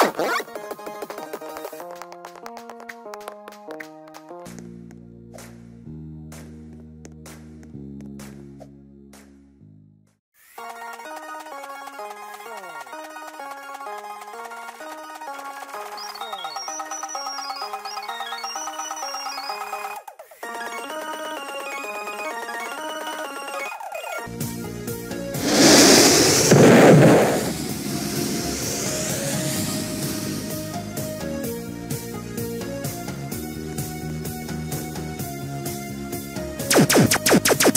Oh, you